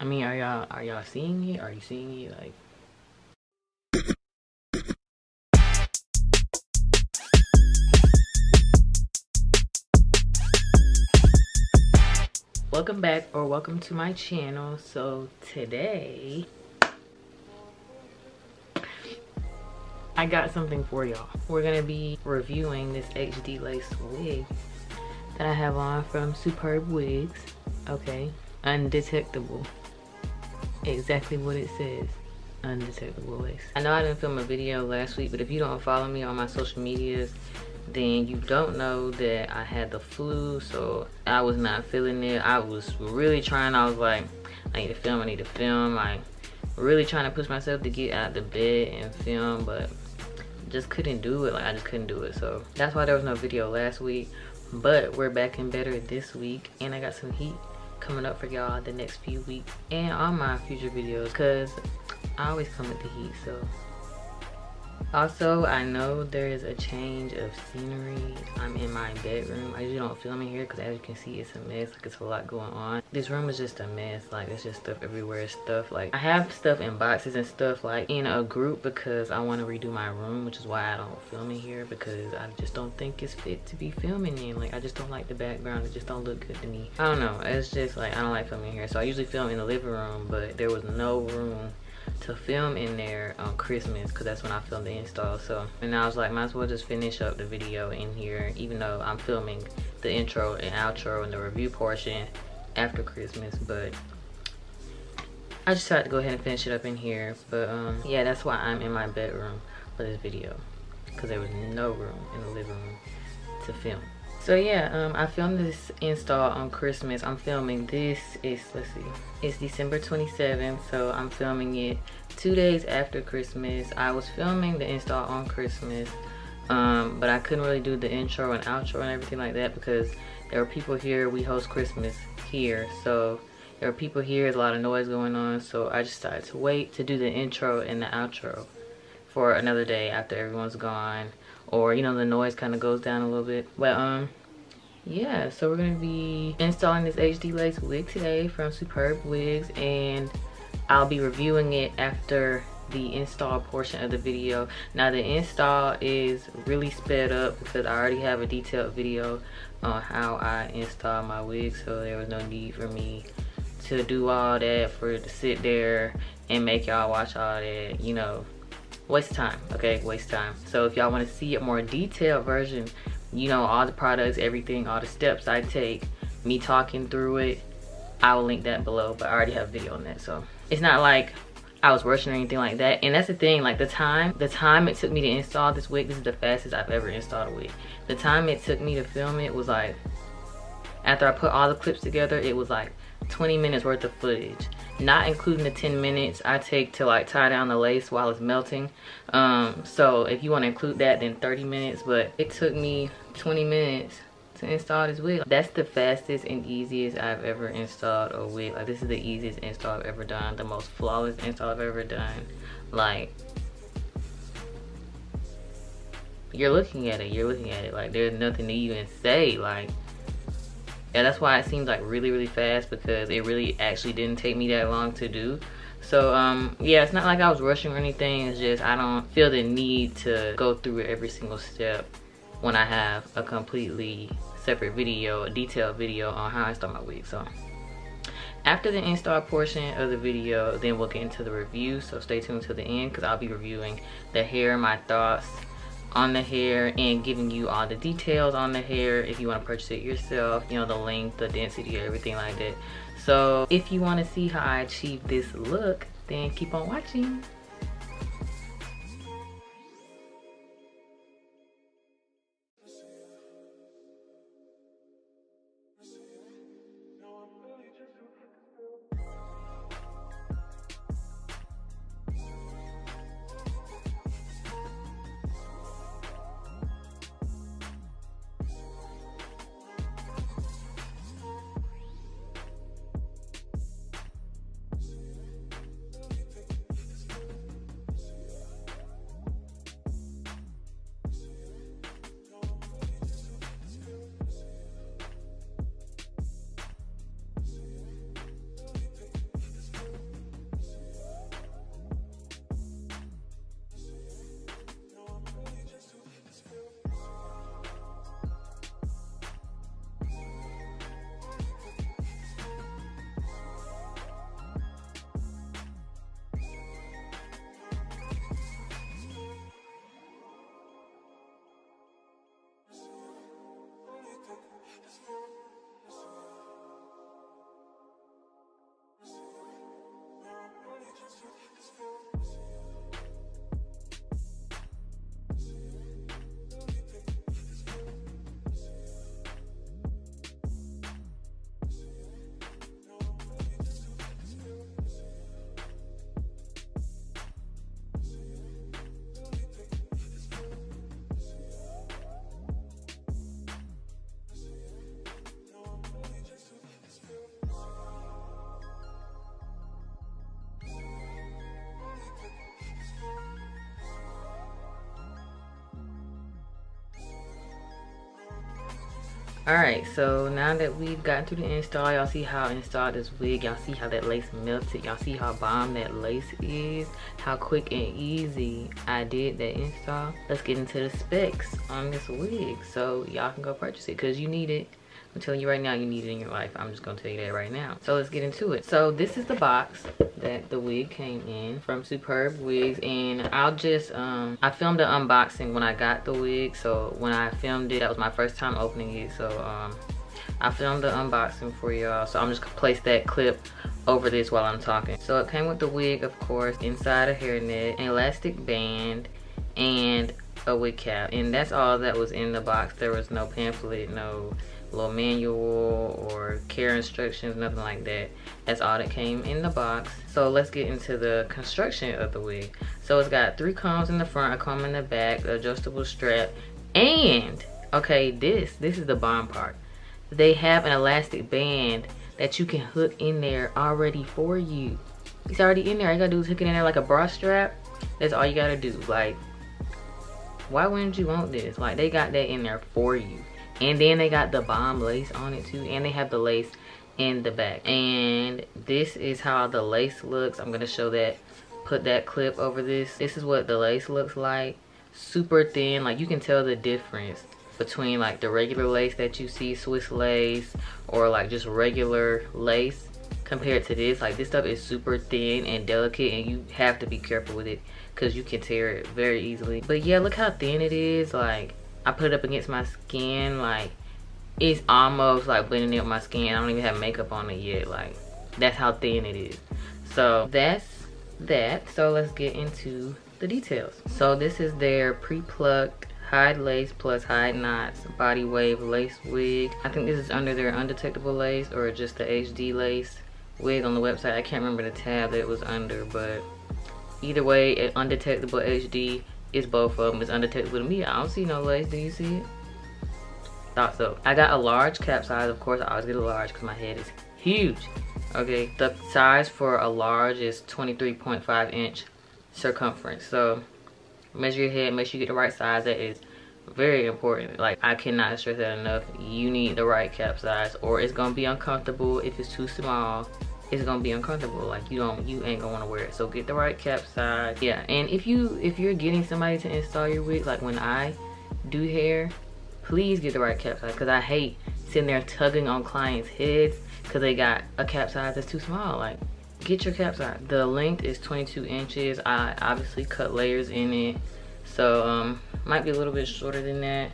I mean, are y'all are y'all seeing it? Are you seeing it? Like welcome back or welcome to my channel so today i got something for y'all we're gonna be reviewing this hd lace wig that i have on from superb wigs okay undetectable exactly what it says undetectable lace i know i didn't film a video last week but if you don't follow me on my social medias then you don't know that I had the flu, so I was not feeling it. I was really trying. I was like, I need to film, I need to film. I really trying to push myself to get out the bed and film, but just couldn't do it. Like, I just couldn't do it. So that's why there was no video last week. But we're back and better this week, and I got some heat coming up for y'all the next few weeks and all my future videos because I always come with the heat, so also, I know there is a change of scenery. I'm in my bedroom. I usually don't film in here because as you can see, it's a mess. Like it's a lot going on. This room is just a mess. Like it's just stuff everywhere. Stuff like I have stuff in boxes and stuff like in a group because I want to redo my room, which is why I don't film in here because I just don't think it's fit to be filming in. Like I just don't like the background. It just don't look good to me. I don't know. It's just like I don't like filming here. So I usually film in the living room, but there was no room to film in there on Christmas because that's when I filmed the install. So, and I was like, might as well just finish up the video in here, even though I'm filming the intro and outro and the review portion after Christmas. But I just had to go ahead and finish it up in here. But um, yeah, that's why I'm in my bedroom for this video because there was no room in the living room to film. So yeah, um, I filmed this install on Christmas. I'm filming this is, let's see, it's December 27th. So I'm filming it two days after Christmas. I was filming the install on Christmas, um, but I couldn't really do the intro and outro and everything like that because there are people here. We host Christmas here. So there are people here, there's a lot of noise going on. So I just decided to wait to do the intro and the outro for another day after everyone's gone or you know the noise kind of goes down a little bit but um yeah so we're gonna be installing this hd lace wig today from superb wigs and i'll be reviewing it after the install portion of the video. Now the install is really sped up because i already have a detailed video on how i install my wig so there was no need for me to do all that for to sit there and make y'all watch all that you know waste time okay? Waste time. So if y'all want to see a more detailed version you know all the products everything all the steps i take me talking through it i will link that below but i already have a video on that so. It's not like i was rushing or anything like that and that's the thing like the time the time it took me to install this wig this is the fastest i've ever installed a wig. The time it took me to film it was like after i put all the clips together it was like 20 minutes worth of footage not including the 10 minutes I take to like tie down the lace while it's melting. Um, so if you want to include that, then 30 minutes. But it took me 20 minutes to install this wig. That's the fastest and easiest I've ever installed a wig. Like this is the easiest install I've ever done. The most flawless install I've ever done. Like you're looking at it, you're looking at it. Like there's nothing to even say. Like yeah that's why it seems like really really fast because it really actually didn't take me that long to do. So um yeah it's not like i was rushing or anything. It's just i don't feel the need to go through every single step when i have a completely separate video a detailed video on how i install my wig so after the install portion of the video then we'll get into the review. So stay tuned to the end because i'll be reviewing the hair my thoughts on the hair and giving you all the details on the hair if you want to purchase it yourself you know the length the density everything like that. So if you want to see how i achieve this look then keep on watching all right so now that we've gotten through the install y'all see how i installed this wig y'all see how that lace melted y'all see how bomb that lace is how quick and easy i did that install let's get into the specs on this wig so y'all can go purchase it because you need it I'm telling you right now, you need it in your life. I'm just gonna tell you that right now. So let's get into it. So this is the box that the wig came in from Superb Wigs. And I'll just, um, I filmed the unboxing when I got the wig. So when I filmed it, that was my first time opening it. So um, I filmed the unboxing for y'all. So I'm just gonna place that clip over this while I'm talking. So it came with the wig, of course, inside a hairnet, an elastic band, and a wig cap. And that's all that was in the box. There was no pamphlet, no little manual or care instructions, nothing like that. That's all that came in the box. So let's get into the construction of the wig. So it's got three combs in the front, a comb in the back, adjustable strap, and, okay, this, this is the bomb part. They have an elastic band that you can hook in there already for you. It's already in there. All you gotta do is hook it in there like a bra strap. That's all you gotta do. Like, why wouldn't you want this? Like, they got that in there for you and then they got the bomb lace on it too. And they have the lace in the back. And this is how the lace looks. I'm gonna show that put that clip over this. This is what the lace looks like. Super thin. Like you can tell the difference between like the regular lace that you see swiss lace or like just regular lace compared to this. Like this stuff is super thin and delicate and you have to be careful with it because you can tear it very easily. But yeah look how thin it is. Like I put it up against my skin, like it's almost like blending in with my skin. I don't even have makeup on it yet. Like that's how thin it is. So that's that. So let's get into the details. So this is their pre-plucked hide lace plus hide knots body wave lace wig. I think this is under their undetectable lace or just the HD lace wig on the website. I can't remember the tab that it was under, but either way, undetectable HD it's both of them. It's undetectable to me. I don't see no lace. Do you see it? Thought so. I got a large cap size. Of course, I always get a large because my head is huge. Okay, the size for a large is 23.5 inch circumference. So measure your head, make sure you get the right size. That is very important. Like I cannot stress that enough. You need the right cap size or it's gonna be uncomfortable if it's too small it's gonna be uncomfortable. Like you don't you ain't gonna want to wear it. So get the right cap size. Yeah and if you if you're getting somebody to install your wig like when i do hair please get the right cap size. Because i hate sitting there tugging on clients heads because they got a cap size that's too small. Like get your cap size. The length is 22 inches. I obviously cut layers in it. So um might be a little bit shorter than that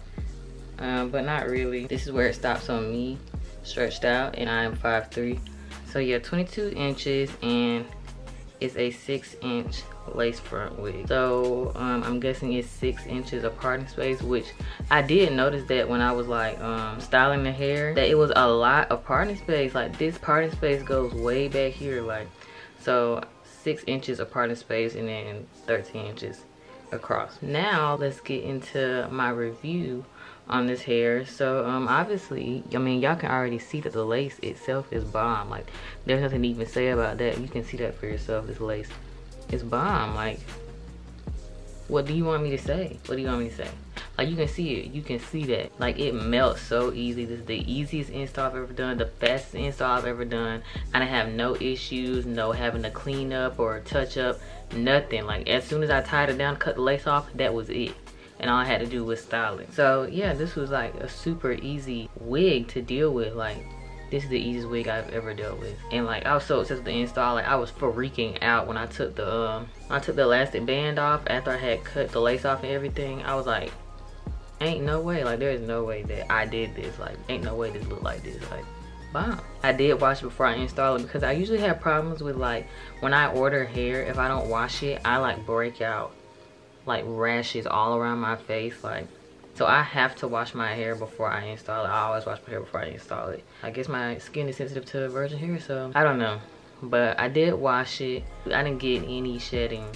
um, but not really. This is where it stops on me. Stretched out and i'm 5'3 so yeah, 22 inches and it's a six inch lace front wig. So um, I'm guessing it's six inches of parting space, which I did notice that when I was like um, styling the hair, that it was a lot of parting space. Like this parting space goes way back here. Like, so six inches of parting space and then 13 inches across. Now let's get into my review on this hair. So um obviously i mean y'all can already see that the lace itself is bomb. Like there's nothing to even say about that. You can see that for yourself this lace. Is bomb. Like what do you want me to say? What do you want me to say like you can see it you can see that like it melts so easy this is the easiest install i've ever done the fastest install i've ever done and i have no issues no having to clean up or touch up nothing like as soon as i tied it down cut the lace off that was it and all I had to do was style it. So yeah, this was like a super easy wig to deal with. Like this is the easiest wig I've ever dealt with. And like I was so obsessed with the install, like I was freaking out when I took the um I took the elastic band off after I had cut the lace off and everything. I was like, ain't no way, like there is no way that I did this. Like ain't no way this look like this. Like wow. I did wash it before I install it because I usually have problems with like when I order hair, if I don't wash it, I like break out like rashes all around my face like so I have to wash my hair before I install it. I always wash my hair before I install it. I guess my skin is sensitive to virgin hair, so I don't know. But I did wash it. I didn't get any shedding.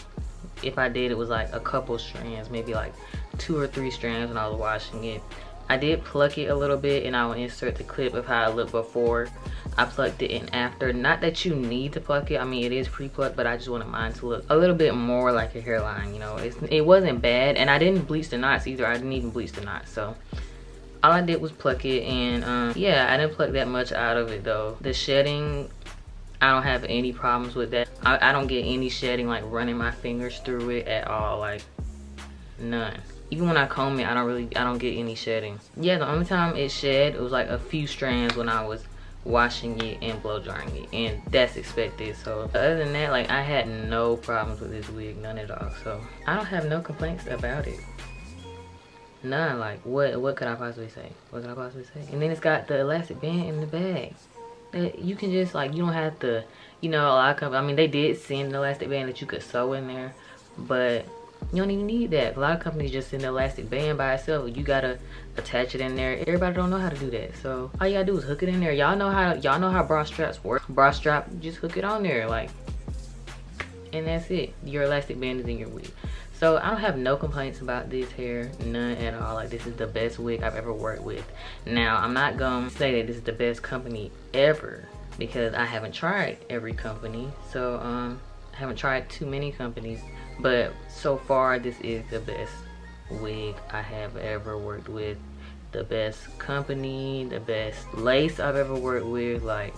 If I did, it was like a couple strands, maybe like two or three strands when I was washing it. I did pluck it a little bit and I will insert the clip of how I looked before I plucked it in after. Not that you need to pluck it. I mean, it is pre-plucked, but I just wanted mine to look a little bit more like a hairline, you know. It's, it wasn't bad. And I didn't bleach the knots either. I didn't even bleach the knots. So all I did was pluck it and um, yeah, I didn't pluck that much out of it though. The shedding, I don't have any problems with that. I, I don't get any shedding like running my fingers through it at all, like none. Even when I comb it, I don't really, I don't get any shedding. Yeah, the only time it shed, it was like a few strands when I was washing it and blow drying it and that's expected so. Other than that like i had no problems with this wig none at all so. I don't have no complaints about it. None like what what could i possibly say? What could i possibly say? And then it's got the elastic band in the bag that you can just like you don't have to you know a lot of companies i mean they did send an elastic band that you could sew in there but you don't even need that. A lot of companies just send the elastic band by itself. You gotta attach it in there. Everybody don't know how to do that. So all you gotta do is hook it in there. Y'all know how y'all know how bra straps work. Bra strap just hook it on there like and that's it. Your elastic band is in your wig. So I don't have no complaints about this hair, none at all. Like this is the best wig I've ever worked with. Now I'm not gonna say that this is the best company ever because I haven't tried every company. So um, I haven't tried too many companies, but so far this is the best wig I have ever worked with. The best company, the best lace I've ever worked with. Like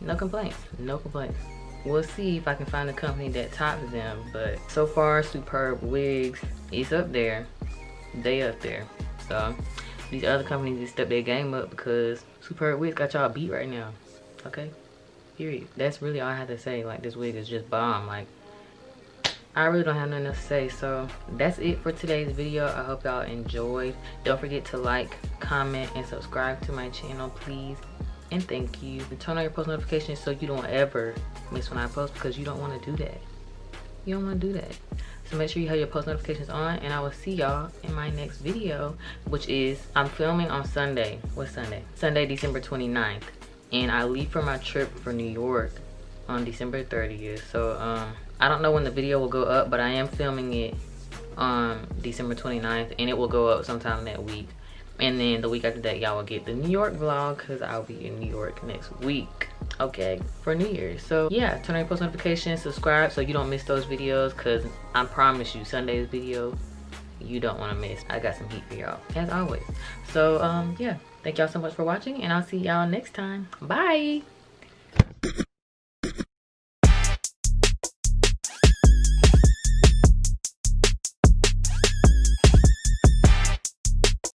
no complaints, no complaints we'll see if I can find a company that tops them. But so far, Superb Wigs is up there. They up there. So these other companies just step their game up because Superb Wigs got y'all beat right now. Okay? Period. That's really all I have to say. Like this wig is just bomb. Like I really don't have nothing else to say. So that's it for today's video. I hope y'all enjoyed. Don't forget to like, comment, and subscribe to my channel, please and thank you. Turn on your post notifications so you don't ever miss when I post because you don't want to do that. You don't want to do that. So make sure you have your post notifications on and I will see y'all in my next video, which is I'm filming on Sunday. What Sunday? Sunday, December 29th. And I leave for my trip for New York on December 30th. So um, I don't know when the video will go up, but I am filming it on December 29th and it will go up sometime that week. And then the week after that y'all will get the new york vlog because i'll be in new york next week. Okay for new year's. So yeah turn on your post notifications subscribe so you don't miss those videos because i promise you sunday's video you don't want to miss. I got some heat for y'all as always. So um yeah thank y'all so much for watching and i'll see y'all next time. Bye